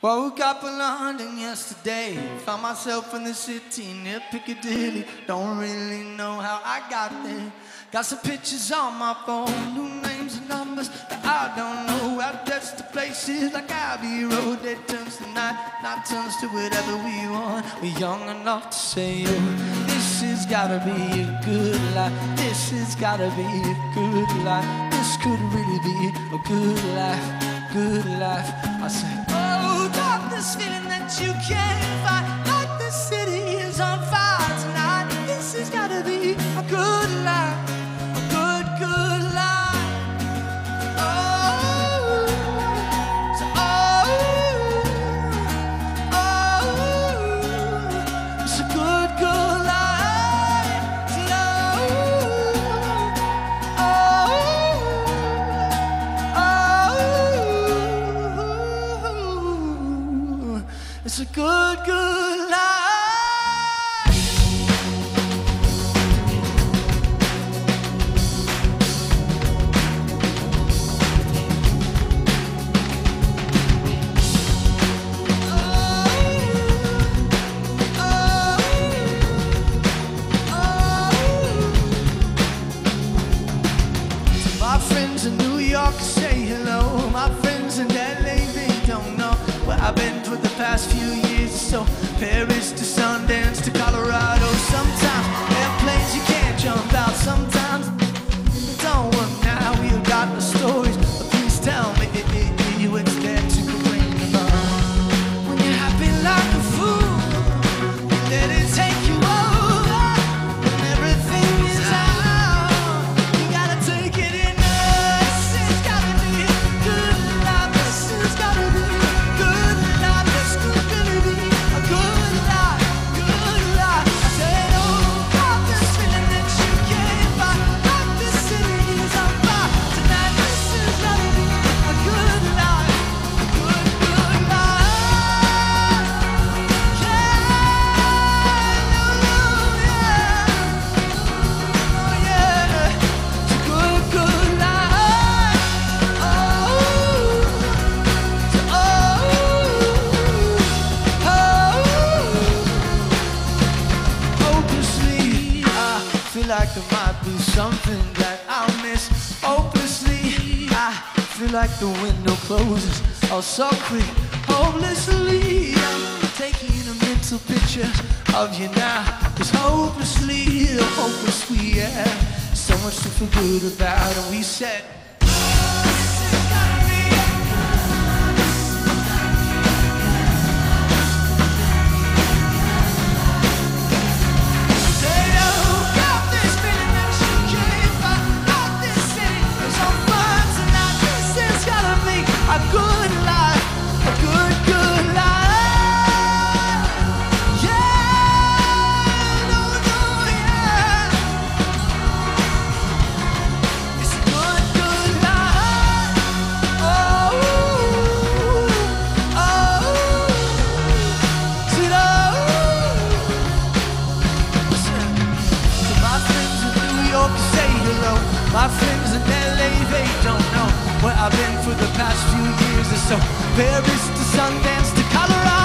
Woke up in London yesterday. Found myself in the city near Piccadilly. Don't really know how I got there. Got some pictures on my phone, new names and numbers that I don't know. Address to places like Abbey Road. That turns to night, night turns to whatever we want. We're young enough to say, oh, this has gotta be a good life. This has gotta be a good life. This could really be a good life, good life. I said, oh, this feeling that you can't I've been for the past few years. So Paris to Sundance there might be something that I'll miss. Hopelessly, I feel like the window closes. Oh, so quick, hopelessly. I'm taking a mental picture of you now. Cause hopelessly, oh, hopelessly, yeah. So much to feel good about, and we. Said, where I've been for the past few years or so. Paris to Sundance to Colorado.